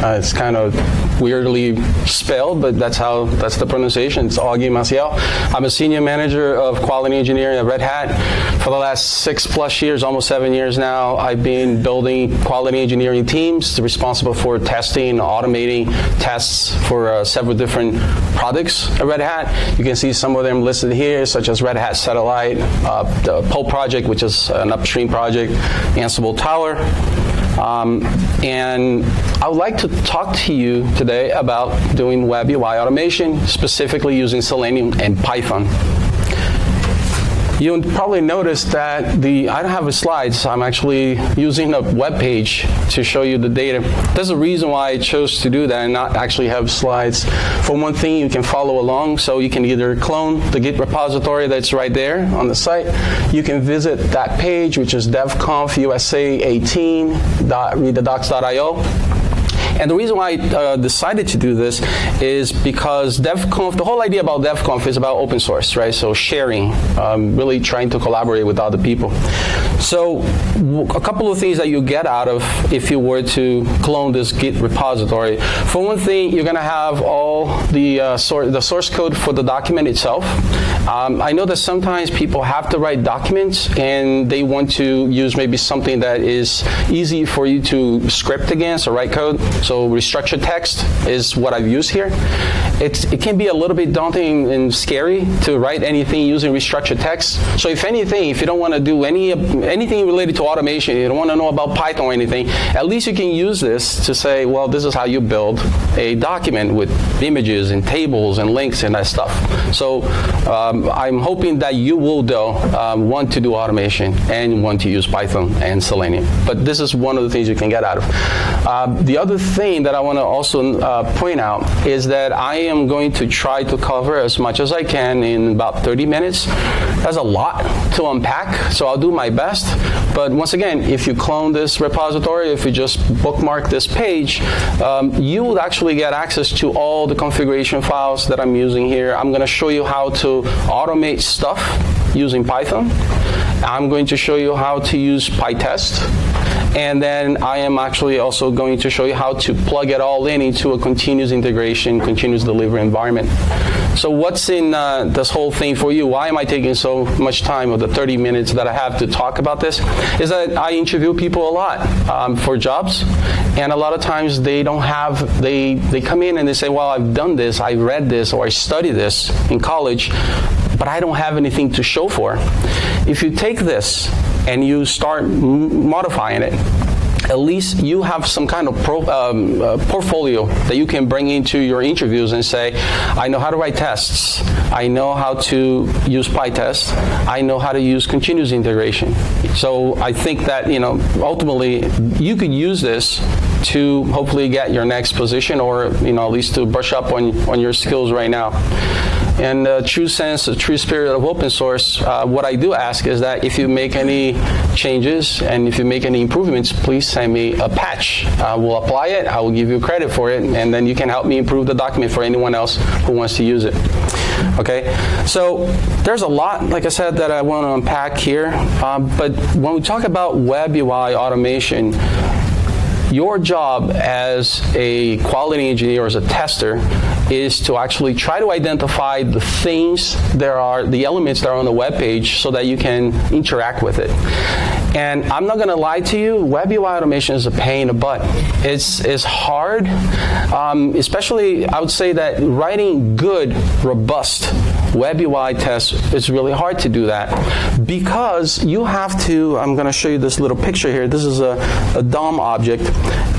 Uh, it's kind of weirdly spelled, but that's how that's the pronunciation. It's Augie Maciel. I'm a senior manager of quality engineering at Red Hat. For the last six plus years, almost seven years now, I've been building quality engineering teams responsible for testing, automating tests for uh, several different products at Red Hat. You can see some of them listed here, such as Red Hat Satellite, uh, the Pulp project, which is an upstream project, Ansible Tower. Um, and I would like to talk to you today about doing web UI automation, specifically using Selenium and Python. You'll probably notice that the I don't have the slides. I'm actually using a web page to show you the data. There's a reason why I chose to do that and not actually have slides. For one thing, you can follow along, so you can either clone the Git repository that's right there on the site. You can visit that page, which is devconfusa18.readthedocs.io and the reason why I uh, decided to do this is because DevConf, the whole idea about DevConf is about open source, right? So sharing, um, really trying to collaborate with other people. So a couple of things that you get out of if you were to clone this Git repository. For one thing, you're going to have all the, uh, sor- the source code for the document itself. Um, I know that sometimes people have to write documents and they want to use maybe something that is easy for you to script against or write code. So restructured text is what I've used here. It's, it can be a little bit daunting and scary to write anything using restructured text. So if anything, if you don't want to do any anything related to automation, you don't want to know about Python or anything, at least you can use this to say, well, this is how you build a document with images and tables and links and that stuff. So um, I'm hoping that you will, though, um, want to do automation and want to use Python and Selenium. But this is one of the things you can get out of. Uh, the other thing that I want to also uh, point out is that I am going to try to cover as much as I can in about 30 minutes. That's a lot to unpack, so I'll do my best. But once again, if you clone this repository, if you just bookmark this page, um, you will actually get access to all the configuration files that I'm using here. I'm going to show you how to automate stuff using Python. I'm going to show you how to use PyTest and then I am actually also going to show you how to plug it all in into a continuous integration, continuous delivery environment. So what's in uh, this whole thing for you? Why am I taking so much time of the 30 minutes that I have to talk about this? Is that I interview people a lot um, for jobs, and a lot of times they don't have, they, they come in and they say, well, I've done this, I read this, or I studied this in college, but I don't have anything to show for. If you take this and you start modifying it, at least you have some kind of pro, um, uh, portfolio that you can bring into your interviews and say, I know how to write tests. I know how to use PyTest. I know how to use continuous integration. So I think that, you know, ultimately you could use this to hopefully get your next position or, you know, at least to brush up on, on your skills right now. In the true sense, the true spirit of open source, uh, what I do ask is that if you make any changes and if you make any improvements, please send me a patch. I will apply it, I will give you credit for it, and then you can help me improve the document for anyone else who wants to use it. Okay, so there's a lot, like I said, that I want to unpack here. Um, but when we talk about web UI automation, your job as a quality engineer, or as a tester, is to actually try to identify the things there are, the elements that are on the web page so that you can interact with it. And I'm not going to lie to you, web UI automation is a pain in the butt. It's, it's hard, um, especially I would say that writing good, robust web UI tests is really hard to do that because you have to, I'm going to show you this little picture here. This is a, a DOM object.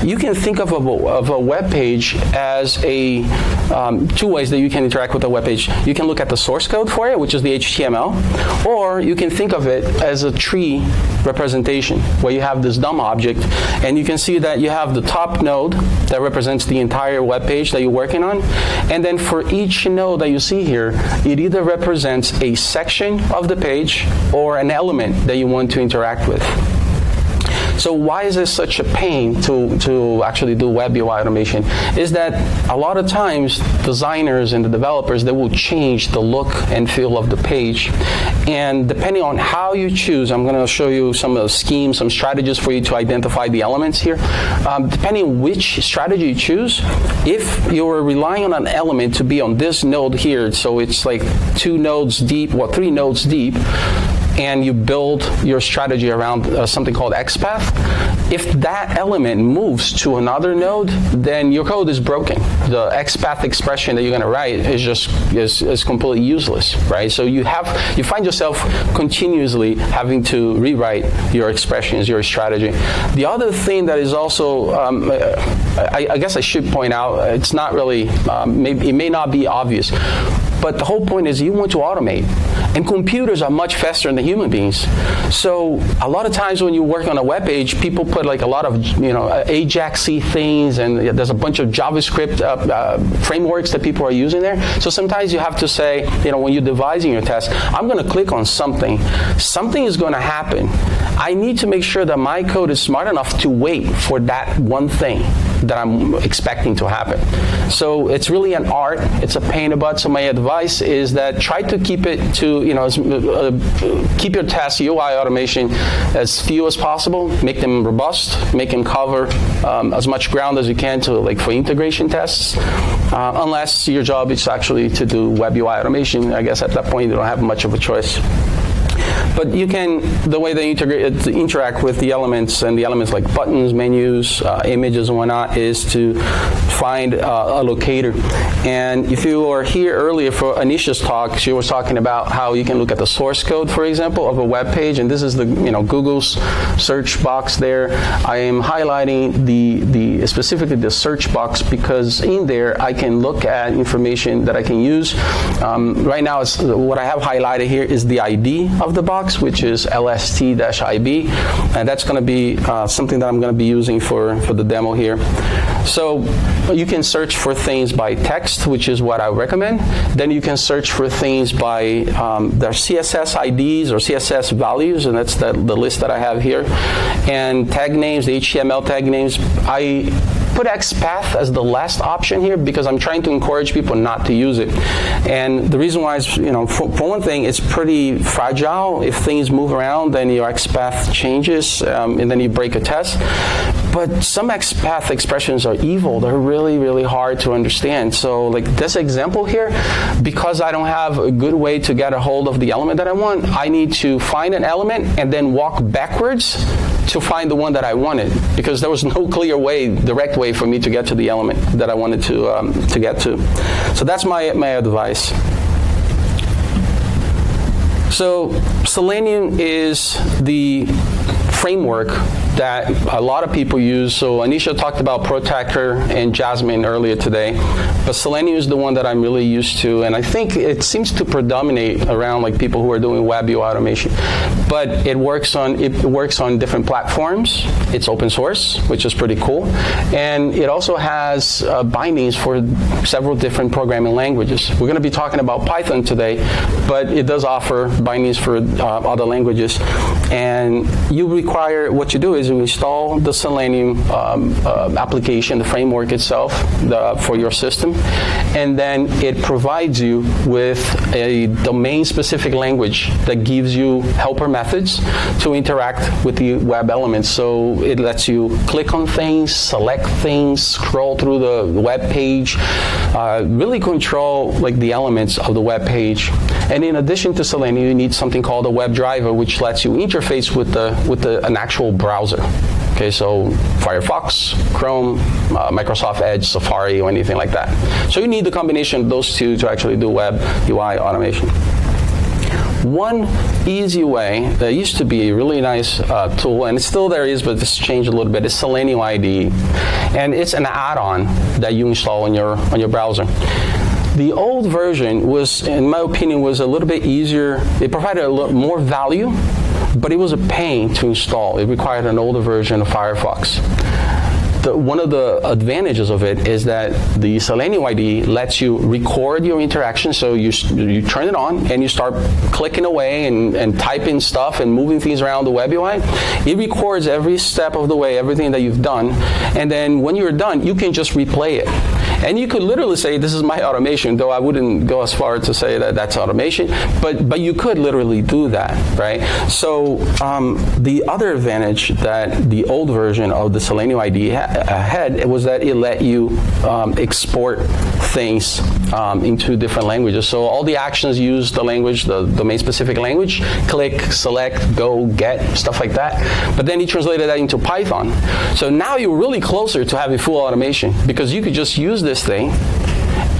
You can think of a, of a web page as a um, two ways that you can interact with a web page. You can look at the source code for it, which is the HTML, or you can think of it as a tree representation where you have this DOM object and you can see that you have the top node that represents the entire web page that you're working on and then for each node that you see here it either represents a section of the page or an element that you want to interact with So why is it such a pain to, to actually do web UI automation? Is that a lot of times designers and the developers, they will change the look and feel of the page. And depending on how you choose, I'm going to show you some of the schemes, some strategies for you to identify the elements here. Um, depending which strategy you choose, if you're relying on an element to be on this node here, so it's like two nodes deep, or three nodes deep, and you build your strategy around uh, something called XPath, if that element moves to another node, then your code is broken. The XPath expression that you're going to write is just is, is completely useless, right? So you have you find yourself continuously having to rewrite your expressions, your strategy. The other thing that is also, um, I, I, guess I should point out, it's not really, um, maybe, it may not be obvious, but the whole point is you want to automate. And computers are much faster than human beings. So a lot of times when you work on a web page, people put like a lot of you know Ajaxy things, and there's a bunch of JavaScript uh, uh, frameworks that people are using there. So sometimes you have to say, you know, when you're devising your test, I'm going to click on something. Something is going to happen. I need to make sure that my code is smart enough to wait for that one thing that I'm expecting to happen. So it's really an art. It's a pain in the butt. So my advice is that try to keep it to you know uh, keep your tests UI automation as few as possible. Make them robust. Make them cover um, as much ground as you can to like for integration tests. Uh, unless your job is actually to do web UI automation, I guess at that point you don't have much of a choice. But you can, the way they integrate, interact with the elements and the elements like buttons, menus, uh, images, and whatnot is to find uh, a locator. And if you were here earlier for Anisha's talk, she was talking about how you can look at the source code, for example, of a web page. And this is the you know Google's search box there. I am highlighting the the specifically the search box because in there I can look at information that I can use. Um, right now, it's, what I have highlighted here is the ID of the box box, which is LST-IB, and that's going to be uh, something that I'm going to be using for, for the demo here. So you can search for things by text, which is what I recommend. Then you can search for things by um, their CSS IDs or CSS values, and that's the, the list that I have here. And tag names, the HTML tag names. I put XPath as the last option here because I'm trying to encourage people not to use it. And the reason why is, you know, for, for one thing, it's pretty fragile. If things move around, then your XPath changes, um, and then you break a test. But some XPath expressions are evil. They're really, really hard to understand. So, like this example here, because I don't have a good way to get a hold of the element that I want, I need to find an element and then walk backwards to find the one that I wanted because there was no clear way, direct way for me to get to the element that I wanted to, um, to get to. So that's my, my advice. So Selenium is the framework that a lot of people use. So Anisha talked about Protractor and Jasmine earlier today, but Selenium is the one that I'm really used to, and I think it seems to predominate around like people who are doing web UI automation. But it works on it works on different platforms. It's open source, which is pretty cool, and it also has uh, bindings for several different programming languages. We're going to be talking about Python today, but it does offer bindings for uh, other languages, and you require what you do is you install the Selenium um, uh, application, the framework itself the, for your system, and then it provides you with a domain-specific language that gives you helper methods to interact with the web elements. So it lets you click on things, select things, scroll through the web page, uh, really control like the elements of the web page. And in addition to Selenium, you need something called a WebDriver, which lets you interface with the with the, an actual browser. Okay, so Firefox, Chrome, uh, Microsoft Edge, Safari, or anything like that. So you need the combination of those two to actually do web UI automation. One easy way that used to be a really nice uh, tool, and it still there is, but it's changed a little bit, is Selenium IDE. And it's an add-on that you install on your, on your browser. The old version was, in my opinion, was a little bit easier. It provided a little more value but it was a pain to install. It required an older version of Firefox. The, one of the advantages of it is that the Selenium IDE lets you record your interaction. So you, you turn it on and you start clicking away and, and typing stuff and moving things around the web UI. It records every step of the way, everything that you've done. And then when you're done, you can just replay it. And you could literally say, this is my automation, though I wouldn't go as far to say that that's automation, but, but you could literally do that, right? So um, the other advantage that the old version of the Selenium IDE ha- had was that it let you um, export things um, into different languages. So all the actions use the language, the domain-specific language, click, select, go, get, stuff like that. But then he translated that into Python. So now you're really closer to having full automation because you could just use this thing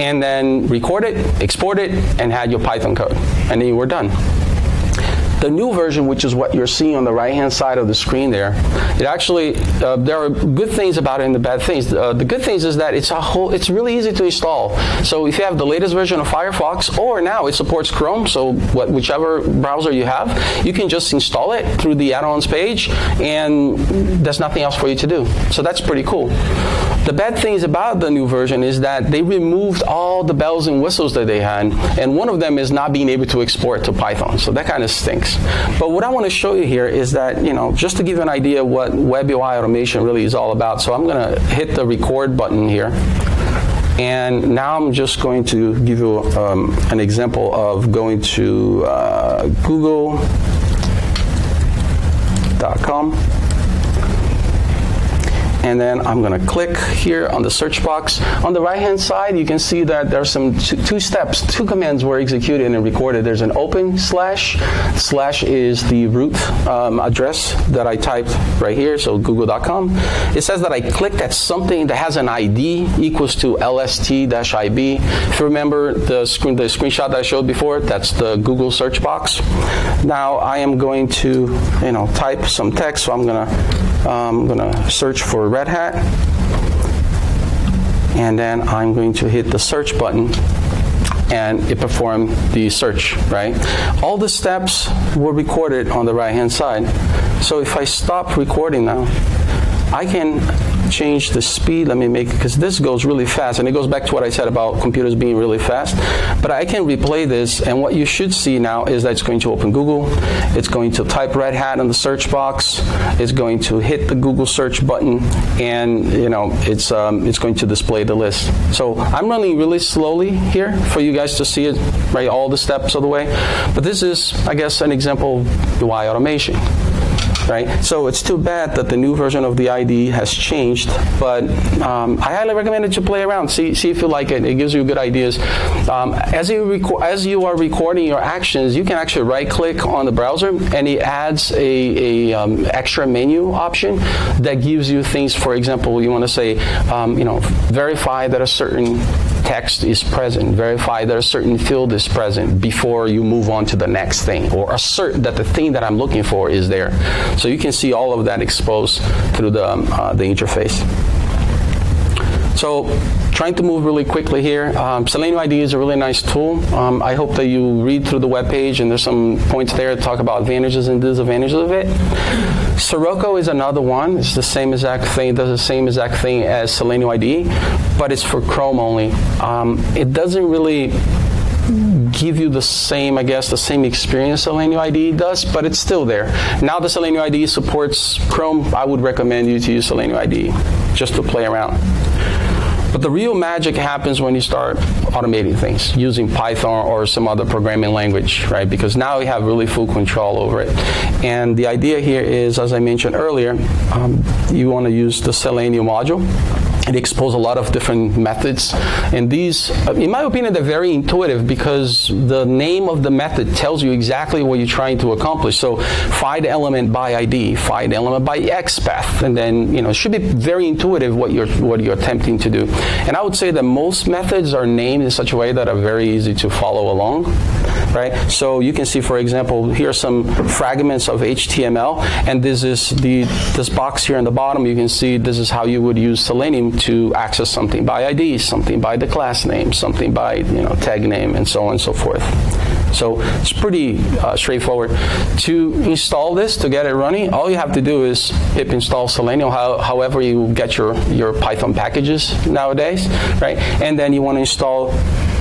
and then record it, export it, and had your Python code. And then you were done. The new version, which is what you're seeing on the right-hand side of the screen there, it actually uh, there are good things about it and the bad things. Uh, the good things is that it's a whole, it's really easy to install. So if you have the latest version of Firefox, or now it supports Chrome, so what, whichever browser you have, you can just install it through the add-ons page, and there's nothing else for you to do. So that's pretty cool. The bad things about the new version is that they removed all the bells and whistles that they had, and one of them is not being able to export to Python. So that kind of stinks. But what I want to show you here is that, you know, just to give you an idea what web UI automation really is all about. So I'm going to hit the record button here. And now I'm just going to give you um, an example of going to uh, google.com and then I'm going to click here on the search box. On the right hand side, you can see that there's some two steps, two commands were executed and recorded. There's an open slash. Slash is the root um, address that I typed right here, so google.com. It says that I clicked at something that has an ID equals to lst-ib. If you remember the screen, the screenshot that I showed before, that's the Google search box. Now I am going to, you know, type some text, so I'm going to Um, I'm going to search for Red Hat. And then I'm going to hit the search button and it performed the search, right? All the steps were recorded on the right hand side. So if I stop recording now, I can change the speed. Let me make it because this goes really fast, and it goes back to what I said about computers being really fast. But I can replay this, and what you should see now is that it's going to open Google. It's going to type Red Hat in the search box. It's going to hit the Google search button, and you know it's um, it's going to display the list. So I'm running really slowly here for you guys to see it, right? All the steps of the way. But this is, I guess, an example of UI automation right? So it's too bad that the new version of the IDE has changed, but um, I highly recommend that you play around, see, see if you like it. It gives you good ideas. Um, as, you as you are recording your actions, you can actually right-click on the browser, and it adds a, a um, extra menu option that gives you things. For example, you want to say, um, you know, verify that a certain text is present, verify that a certain field is present before you move on to the next thing, or assert that the thing that I'm looking for is there. So you can see all of that exposed through the, um, uh, the interface. So trying to move really quickly here. Um, Selenium IDE is a really nice tool. Um, I hope that you read through the web page and there's some points there to talk about advantages and disadvantages of it. Scirroco is another one. It's the same exact thing. Does the same exact thing as Selenium IDE, but it's for Chrome only. Um, it doesn't really give you the same, I guess, the same experience Selenium IDE does, but it's still there. Now the Selenium IDE supports Chrome, I would recommend you to use Selenium IDE just to play around. But the real magic happens when you start automating things using Python or some other programming language, right? Because now you have really full control over it. And the idea here is, as I mentioned earlier, um, you want to use the Selenium module it exposes a lot of different methods. And these, uh, in my opinion, they're very intuitive because the name of the method tells you exactly what you're trying to accomplish. So find element by ID, find element by XPath, and then you know it should be very intuitive what you're what you're attempting to do. And I would say that most methods are named in such a way that are very easy to follow along, right? So you can see, for example, here are some fragments of HTML, and this is the this box here in the bottom. You can see this is how you would use Selenium to access something by ID, something by the class name, something by you know tag name, and so on and so forth. So it's pretty uh, straightforward. To install this, to get it running, all you have to do is pip install Selenium, how, however you get your, your Python packages nowadays, right? And then you want to install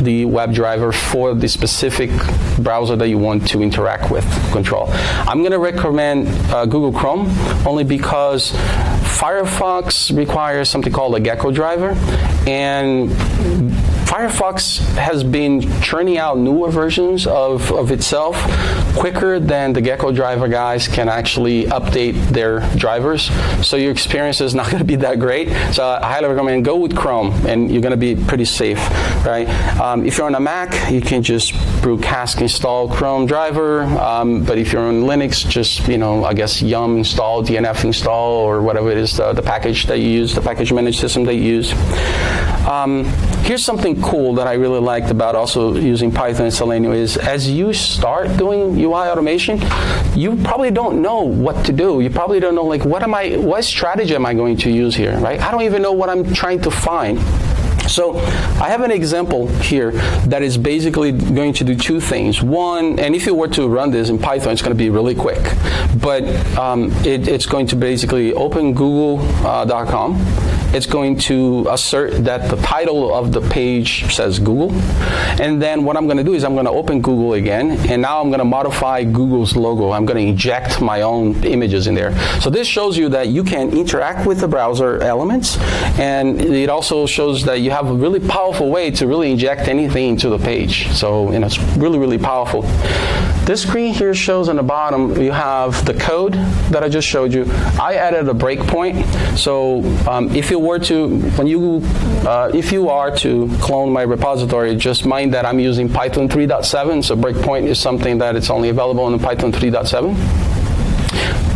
the WebDriver for the specific browser that you want to interact with control. I'm going to recommend uh, Google Chrome only because Firefox requires something called a Gecko driver, and Firefox has been churning out newer versions of, of itself quicker than the Gecko driver guys can actually update their drivers. So your experience is not going to be that great. So I highly recommend go with Chrome, and you're going to be pretty safe, right? Um, if you're on a Mac, you can just brew cask install Chrome driver. Um, but if you're on Linux, just you know, I guess yum install, DNF install, or whatever it is, the, the package that you use, the package managed system that you use. Um, here's something cool that I really liked about also using Python and Selenium is as you start doing UI automation, you probably don't know what to do. You probably don't know like what am I, what strategy am I going to use here, right? I don't even know what I'm trying to find. So I have an example here that is basically going to do two things. One, and if you were to run this in Python, it's going to be really quick, but um, it, it's going to basically open google.com. Uh, it's going to assert that the title of the page says Google. And then what I'm going to do is I'm going to open Google again, and now I'm going to modify Google's logo. I'm going to inject my own images in there. So this shows you that you can interact with the browser elements, and it also shows that you have a really powerful way to really inject anything into the page. So you know, it's really, really powerful. This screen here shows on the bottom, you have the code that I just showed you. I added a breakpoint. So um, if you were to, when you, uh, if you are to clone my repository, just mind that I'm using Python 3.7. So breakpoint is something that it's only available in Python 3.7.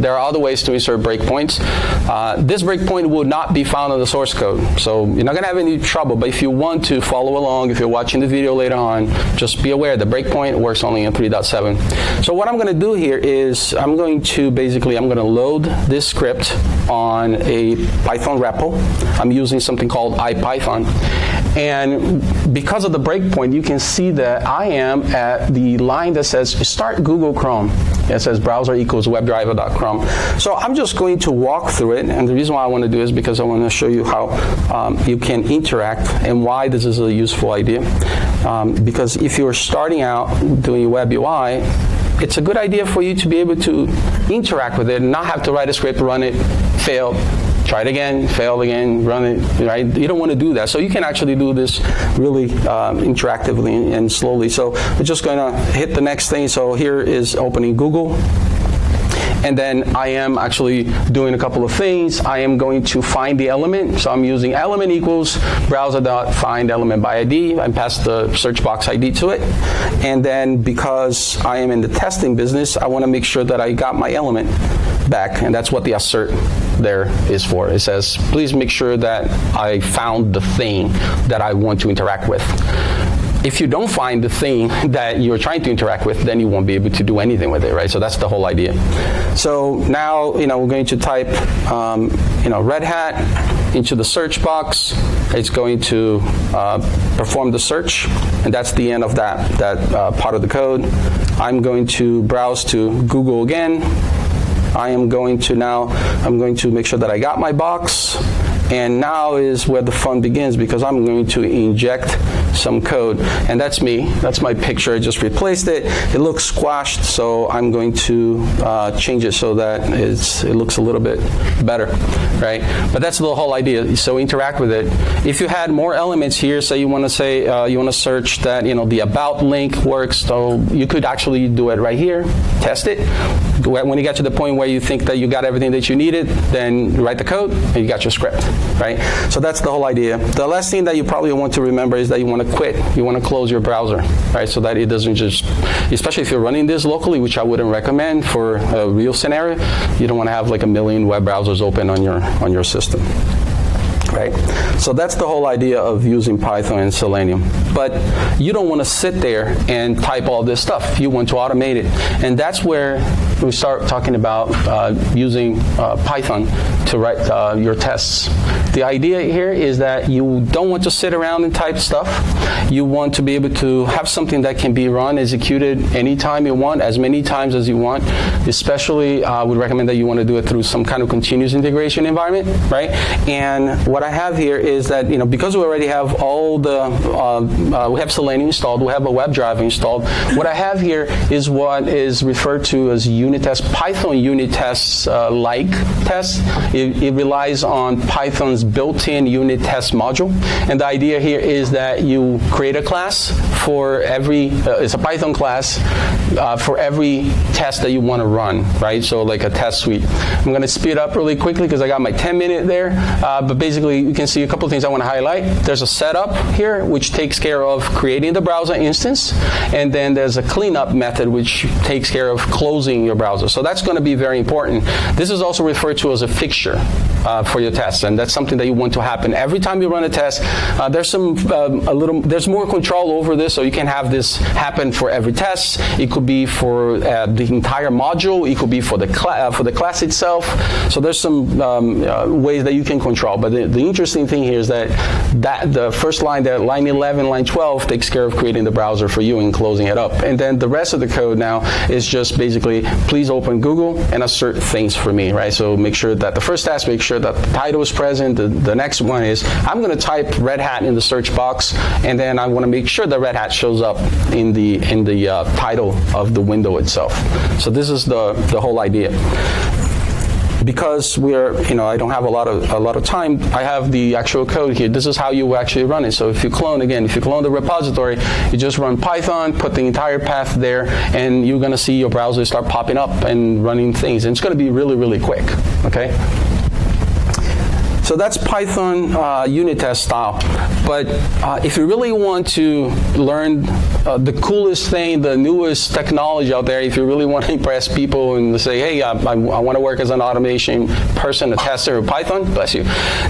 There are other ways to insert breakpoints. Uh, this breakpoint will not be found in the source code, so you're not going to have any trouble. But if you want to follow along, if you're watching the video later on, just be aware the breakpoint works only in 3.7. So what I'm going to do here is I'm going to basically I'm going to load this script on a Python REPL. I'm using something called IPython. And because of the breakpoint, you can see that I am at the line that says start Google Chrome. It says browser equals webdriver.chrome. So I'm just going to walk through it, and the reason why I want to do is because I want to show you how um, you can interact and why this is a useful idea. Um, because if you're starting out doing web UI, it's a good idea for you to be able to interact with it and not have to write a script, run it, fail, try it again, fail again, run it, right? You don't want to do that. So you can actually do this really um, interactively and slowly. So we're just going to hit the next thing. So here is opening Google. And then I am actually doing a couple of things. I am going to find the element. So I'm using element equals browser.find element by ID. I pass the search box ID to it. And then because I am in the testing business, I want to make sure that I got my element back. And that's what the assert there is for. It says, please make sure that I found the thing that I want to interact with. If you don't find the thing that you're trying to interact with, then you won't be able to do anything with it, right? So that's the whole idea. So now, you know, we're going to type, um, you know, Red Hat into the search box. It's going to uh, perform the search, and that's the end of that that uh, part of the code. I'm going to browse to Google again I am going to now, I'm going to make sure that I got my box. And now is where the fun begins because I'm going to inject some code. And that's me. That's my picture. I just replaced it. It looks squashed, so I'm going to uh, change it so that it's, it looks a little bit better, right? But that's the whole idea. So interact with it. If you had more elements here, say you want to say uh, you want to search that you know the about link works, so you could actually do it right here. Test it. When you get to the point where you think that you got everything that you needed, then write the code and you got your script, right? So that's the whole idea. The last thing that you probably want to remember is that you want to quit. You want to close your browser, right? So that it doesn't just, especially if you're running this locally, which I wouldn't recommend for a real scenario, you don't want to have like a million web browsers open on your on your system. Right? So that's the whole idea of using Python and Selenium. But you don't want to sit there and type all this stuff. You want to automate it. And that's where we start talking about uh, using uh, Python to write uh, your tests. The idea here is that you don't want to sit around and type stuff. You want to be able to have something that can be run, executed anytime you want, as many times as you want. Especially, I would recommend that you want to do it through some kind of continuous integration environment, right? And what I have here is that, you know, because we already have all the, uh, uh, we have Selenium installed, we have a WebDriver installed, what I have here is what is referred to as unit test, Python unit tests uh, like tests. It, it relies on Python's built-in unit test module. And the idea here is that you create a class for every, uh, it's a Python class uh, for every test that you want to run, right? So like a test suite. I'm going to speed up really quickly because I got my 10 minute there. Uh, but basically, you can see a couple of things I want to highlight. There's a setup here, which takes care of creating the browser instance. And then there's a cleanup method, which takes care of closing your browser. So that's going to be very important. This is also referred to as a fixture uh, for your tests, and that's something that you want to happen every time you run a test. Uh, there's some um, a little there's more control over this, so you can have this happen for every test. It could be for uh, the entire module. It could be for the uh, for the class itself. So there's some um, uh, ways that you can control. But the, the, interesting thing here is that that the first line, that line 11, line 12, takes care of creating the browser for you and closing it up. And then the rest of the code now is just basically please open Google and assert things for me, right? So make sure that the first task, make sure that the title is present. The, the next one is I'm going to type Red Hat in the search box, and then I want to make sure that Red Hat shows up in the in the uh, title of the window itself. So this is the the whole idea because we're, you know, I don't have a lot of a lot of time. I have the actual code here. This is how you actually run it. So if you clone again, if you clone the repository, you just run Python, put the entire path there, and you're going to see your browser start popping up and running things. And it's going to be really, really quick. Okay. So that's Python uh, unit test style. But uh, if you really want to learn uh, the coolest thing, the newest technology out there, if you really want to impress people and say, hey, I, I, I want to work as an automation person, a tester of Python, bless you.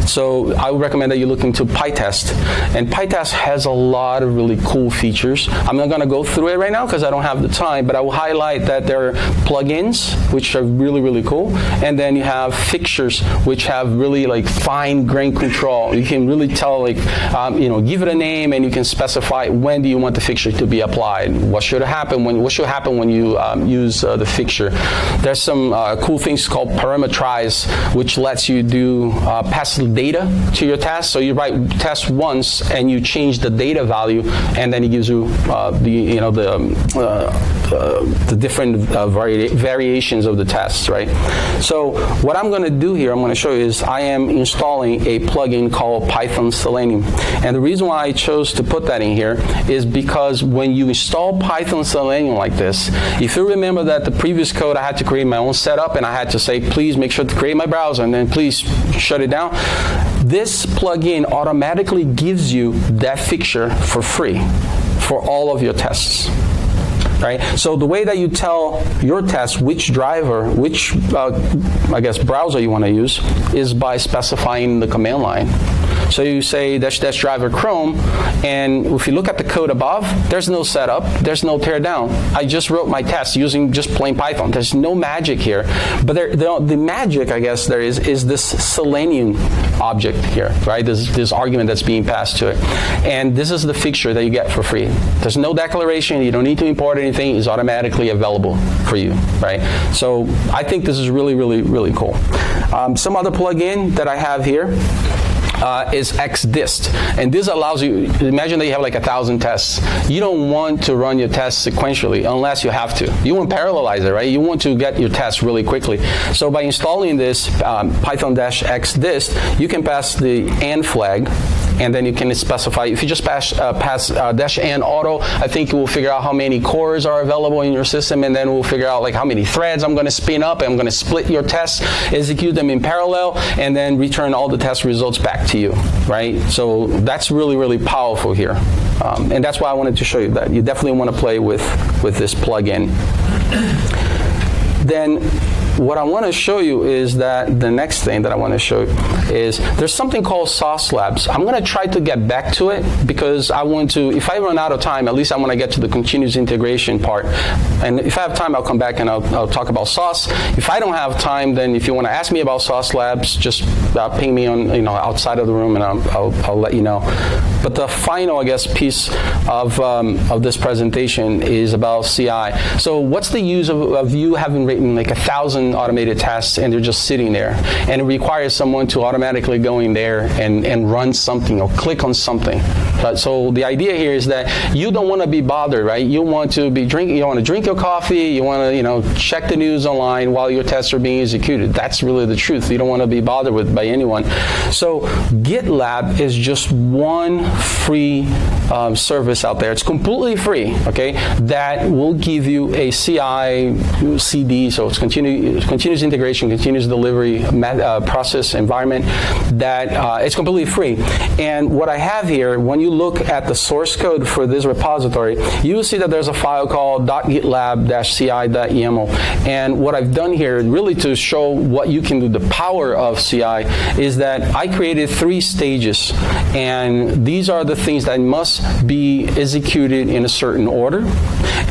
So I would recommend that you look into PyTest. And PyTest has a lot of really cool features. I'm not going to go through it right now because I don't have the time, but I will highlight that there are plugins, which are really, really cool. And then you have fixtures, which have really like fine grain control. You can really tell, like, um, you know, give it a name, and you can specify when do you want the fixture to be applied. What should happen when what should happen when you um, use uh, the fixture? There's some uh, cool things called parameterize, which lets you do uh, pass data to your test. So you write test once, and you change the data value, and then it gives you uh, the you know the um, uh, the different uh, vari- variations of the tests, right? So what I'm going to do here, I'm going to show you is I am installing a plugin called Python Selenium. And the reason why I chose to put that in here is because when you install Python Selenium like this, if you remember that the previous code I had to create my own setup and I had to say, please make sure to create my browser and then please shut it down. This plugin automatically gives you that fixture for free for all of your tests right? So the way that you tell your test which driver, which, uh, I guess, browser you want to use is by specifying the command line. So you say dash dash driver Chrome, and if you look at the code above, there's no setup, there's no teardown. I just wrote my test using just plain Python. There's no magic here. But there, the, the magic, I guess, there is is this Selenium object here, right? This, this argument that's being passed to it. And this is the fixture that you get for free. There's no declaration, you don't need to import anything, it's automatically available for you, right? So I think this is really, really, really cool. Um, some other plugin that I have here uh, is xdist. And this allows you, imagine that you have like a thousand tests. You don't want to run your tests sequentially unless you have to. You want to parallelize it, right? You want to get your tests really quickly. So by installing this um, python-xdist, you can pass the and flag and then you can specify. If you just pass, uh, pass uh, dash n auto, I think it will figure out how many cores are available in your system, and then we'll figure out like how many threads I'm going to spin up. I'm going to split your tests, execute them in parallel, and then return all the test results back to you. Right? So that's really really powerful here, um, and that's why I wanted to show you that. You definitely want to play with with this plugin. Then what I want to show you is that the next thing that I want to show you is there's something called Sauce Labs. I'm going to try to get back to it because I want to, if I run out of time, at least I want to get to the continuous integration part. And if I have time, I'll come back and I'll, I'll talk about Sauce. If I don't have time, then if you want to ask me about Sauce Labs, just uh, ping me on, you know, outside of the room and I'll, I'll, I'll let you know. But the final, I guess, piece of, um, of this presentation is about CI. So what's the use of, of you having written like a thousand automated tests and they're just sitting there? And it requires someone to automatically go in there and, and run something or click on something. But, so the idea here is that you don't want to be bothered, right? You want to be drinking, you want to drink your coffee, you want to, you know, check the news online while your tests are being executed. That's really the truth. You don't want to be bothered with by anyone. So GitLab is just one free um, service out there. It's completely free, okay, that will give you a CI CD, so it's continu- continuous integration, continuous delivery uh, process environment that uh, it's completely free. And what I have here, when you look at the source code for this repository, you will see that there's a file called .gitlab-ci.yaml. And what I've done here, really to show what you can do, the power of CI, is that I created three stages. And these are the things that must be executed in a certain order.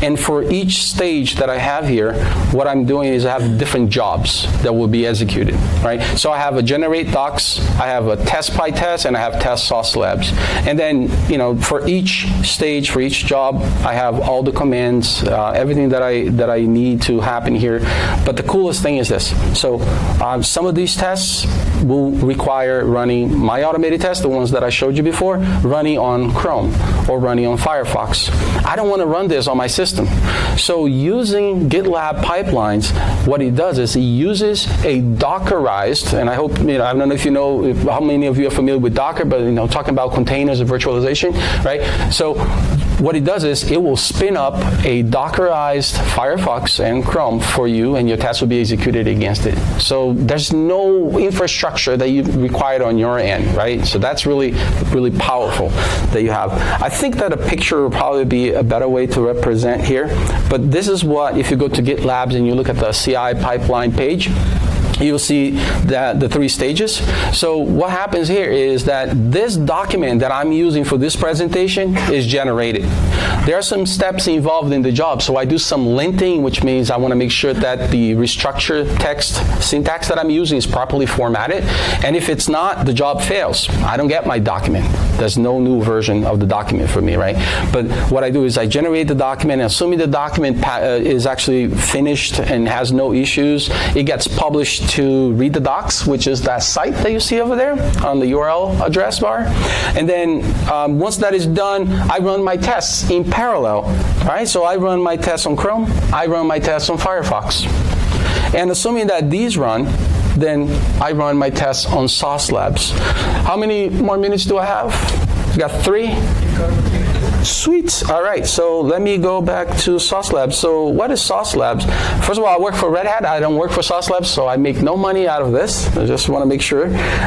And for each stage that I have here, what I'm doing is I have different jobs that will be executed, right? So I have a generate docs, I have a test PyTest, and I have test sauce labs. And then, you know, for each stage, for each job, I have all the commands, uh, everything that I that I need to happen here. But the coolest thing is this. So um, some of these tests will require running my automated tests, the ones that I showed you before, running on Chrome or running on Firefox. I don't want to run this on my system. So using GitLab pipelines, what it does is he uses a Dockerized, and I hope, you know, I don't know if you know if, how many of you are familiar with Docker, but you know, talking about containers and virtualization, right? So what it does is it will spin up a Dockerized Firefox and Chrome for you, and your tests will be executed against it. So there's no infrastructure that you required on your end, right? So that's really, really powerful that you have. I think that a picture would probably be a better way to represent here, but this is what, if you go to GitLabs and you look at the CI pipeline page, you'll see that the three stages. So what happens here is that this document that I'm using for this presentation is generated. There are some steps involved in the job. So I do some linting, which means I want to make sure that the restructured text syntax that I'm using is properly formatted. And if it's not, the job fails. I don't get my document. There's no new version of the document for me, right? But what I do is I generate the document, assuming the document uh, is actually finished and has no issues, it gets published to read the docs, which is that site that you see over there on the URL address bar. And then um, once that is done, I run my tests in parallel. Right? So I run my tests on Chrome, I run my tests on Firefox. And assuming that these run, then I run my tests on Sauce Labs. How many more minutes do I have? Got three. Sweet. All right. So let me go back to Sauce Labs. So what is Sauce Labs? First of all, I work for Red Hat. I don't work for Sauce Labs, so I make no money out of this. I just want to make sure.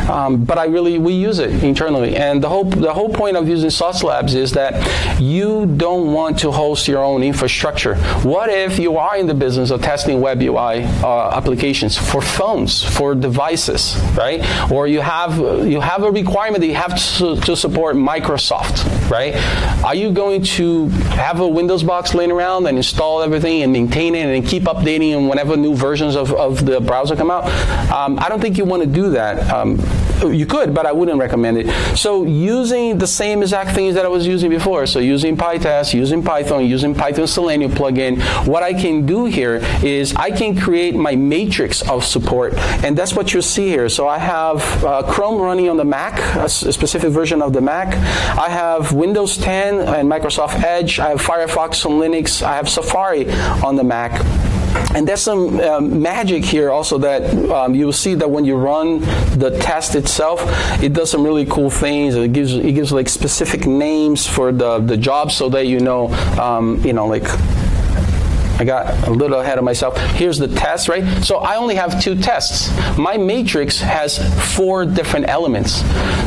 Um, but I really we use it internally, and the whole the whole point of using Sauce Labs is that you don't want to host your own infrastructure. What if you are in the business of testing web UI uh, applications for phones, for devices, right? Or you have you have a requirement that you have to, to support Microsoft, right? Are you you going to have a Windows box laying around and install everything and maintain it and keep updating and whenever new versions of, of the browser come out? Um, I don't think you want to do that. Um, you could, but I wouldn't recommend it. So using the same exact things that I was using before, so using PyTest, using Python, using Python Selenium plugin, what I can do here is I can create my matrix of support, and that's what you see here. So I have uh, Chrome running on the Mac, a specific version of the Mac. I have Windows 10 and Microsoft Edge. I have Firefox on Linux. I have Safari on the Mac. And there's some um, magic here also that um, you'll see that when you run the test itself, it does some really cool things. It gives it gives like specific names for the the job so that you know um, you know like I got a little ahead of myself. Here's the test, right? So I only have two tests. My matrix has four different elements.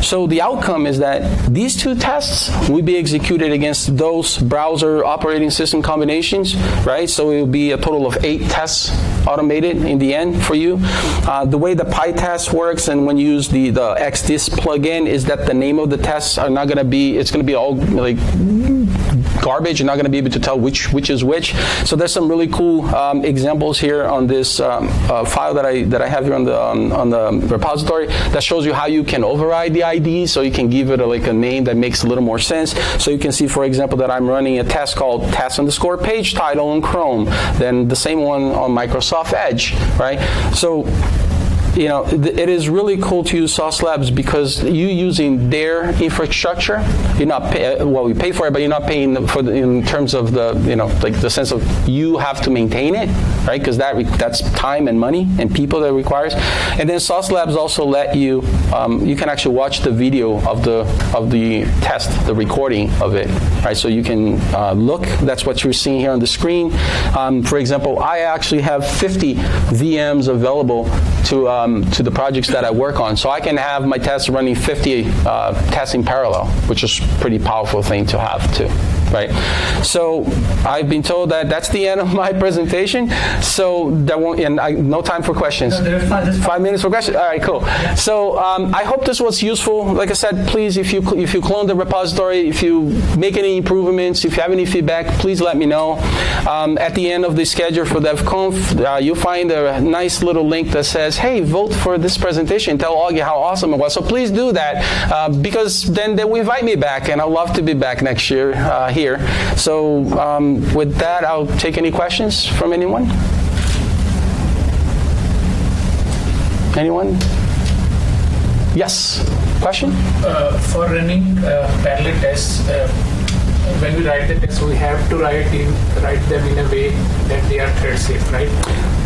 So the outcome is that these two tests will be executed against those browser operating system combinations, right? So it will be a total of eight tests automated in the end for you. Uh, the way the PyTest works and when you use the, the XDist plugin is that the name of the tests are not going to be, it's going to be all like garbage. You're not going to be able to tell which which is which. So there's some really cool um, examples here on this um, uh, file that I that I have here on the um, on the repository that shows you how you can override the ID. So you can give it a, like a name that makes a little more sense. So you can see, for example, that I'm running a test called test underscore page title on Chrome. Then the same one on Microsoft Edge, right? So you know, it is really cool to use Sauce Labs because you using their infrastructure, you're not pay, well, we pay for it, but you're not paying for the, in terms of the, you know, like the sense of you have to maintain it, right? Because that that's time and money and people that requires. And then Sauce Labs also let you, um, you can actually watch the video of the of the test, the recording of it, right? So you can uh, look. That's what you're seeing here on the screen. Um, for example, I actually have 50 VMs available to. Um, to the projects that I work on. So I can have my tests running 50 uh, tests in parallel, which is a pretty powerful thing to have too right? So I've been told that that's the end of my presentation. So there won't, and I, no time for questions. No, five, five, minutes for questions. All right, cool. Yeah. So um, I hope this was useful. Like I said, please, if you if you clone the repository, if you make any improvements, if you have any feedback, please let me know. Um, at the end of the schedule for DevConf, uh, you'll find a nice little link that says, "Hey, vote for this presentation. Tell Augie how awesome it was." So please do that uh, because then they will invite me back, and I'd love to be back next year. Uh, here. So um, with that, I'll take any questions from anyone. Anyone? Yes. Question? Uh, for running uh, parallel tests, uh, when we write the tests, we have to write in, write them in a way that they are thread safe, right?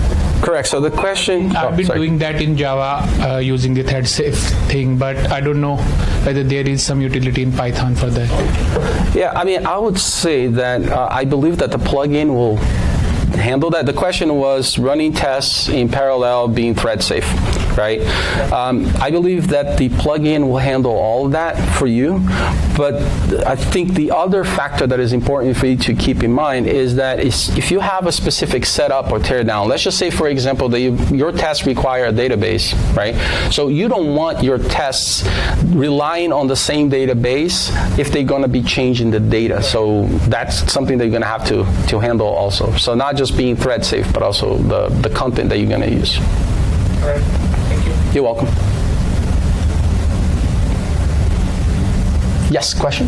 Correct. So the question. I've oh, been sorry. doing that in Java uh, using the thread safe thing, but I don't know whether there is some utility in Python for that. Yeah, I mean, I would say that uh, I believe that the plugin will handle that. The question was running tests in parallel being thread safe right? Um, I believe that the plugin will handle all of that for you, but I think the other factor that is important for you to keep in mind is that if you have a specific setup or teardown, let's just say, for example, that you, your tests require a database, right? So you don't want your tests relying on the same database if they're going to be changing the data. So that's something that you're going to have to, to handle also. So not just being thread safe, but also the, the content that you're going to use. All right. You're welcome. Yes, question?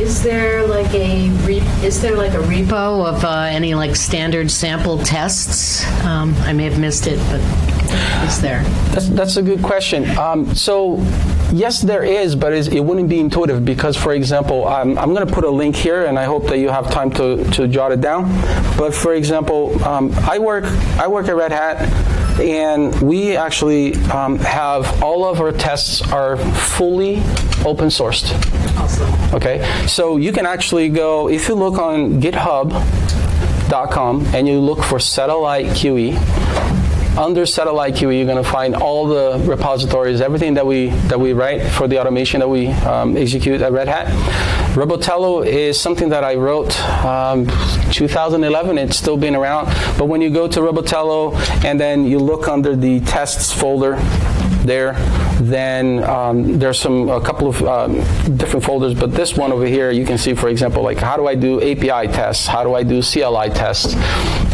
Is there like a re- is there like a repo of uh, any like standard sample tests? Um, I may have missed it, but is there? That's, that's a good question. Um, so, yes, there is, but it wouldn't be intuitive because, for example, um, I'm going to put a link here, and I hope that you have time to, to jot it down. But for example, um, I work I work at Red Hat and we actually um, have all of our tests are fully open sourced. Awesome. Okay, so you can actually go if you look on GitHub.com and you look for Satellite QE under Satellite QE, you're going to find all the repositories, everything that we that we write for the automation that we um, execute at Red Hat. Robottelo is something that I wrote um, 2011. It's still been around, but when you go to Robottelo and then you look under the tests folder there, then um, there's some a couple of um, different folders. But this one over here, you can see, for example, like how do I do API tests? How do I do CLI tests?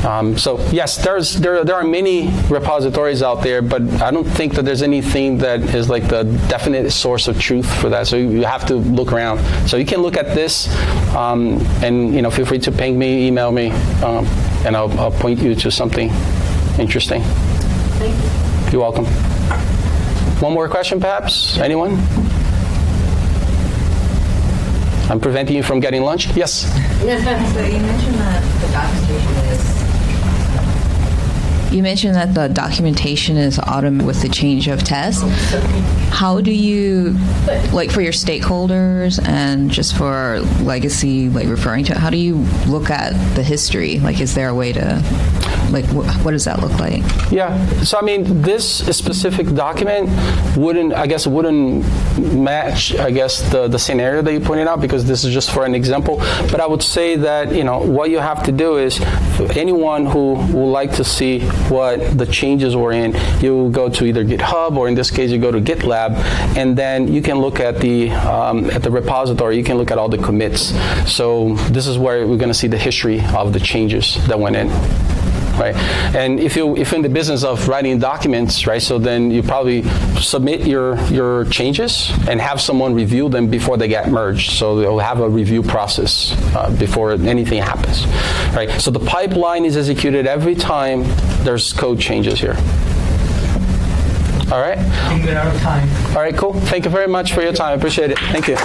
Um, so yes, there's there there are many repositories out there, but I don't think that there's anything that is like the definite source of truth for that. So you have to look around. So you can look at this, um, and you know, feel free to ping me, email me, um, and I'll, I'll point you to something interesting. Thank you. You're welcome. One more question, perhaps? Anyone? I'm preventing you from getting lunch? Yes? so you mentioned that the documentation is You mentioned that the documentation is automated with the change of test. How do you, like for your stakeholders and just for legacy, like referring to it, how do you look at the history? Like, is there a way to, like, wh- what does that look like? Yeah. So I mean, this specific document wouldn't, I guess, wouldn't match, I guess, the, the scenario that you pointed out because this is just for an example. But I would say that you know what you have to do is anyone who would like to see what the changes were in, you go to either GitHub or in this case you go to GitLab, and then you can look at the um, at the repository. You can look at all the commits. So this is where we're going to see the history of the changes that went in right? And if you if you're in the business of writing documents, right, so then you probably submit your your changes and have someone review them before they get merged. So they'll have a review process uh, before anything happens, right? So the pipeline is executed every time there's code changes here. All right. I think we're out of time. All right. Cool. Thank you very much for your time. I appreciate it. Thank you.